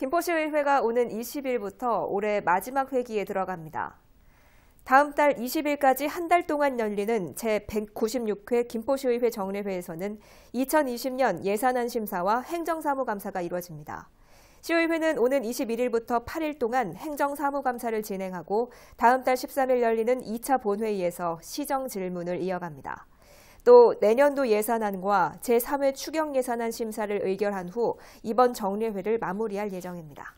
김포시의회가 오는 20일부터 올해 마지막 회기에 들어갑니다. 다음 달 20일까지 한 달 동안 열리는 제196회 김포시의회 정례회에서는 2020년 예산안 심사와 행정사무감사가 이루어집니다. 시의회는 오는 21일부터 8일 동안 행정사무감사를 진행하고 다음 달 13일 열리는 2차 본회의에서 시정 질문을 이어갑니다. 또 내년도 예산안과 제3회 추경 예산안 심사를 의결한 후 이번 정례회를 마무리할 예정입니다.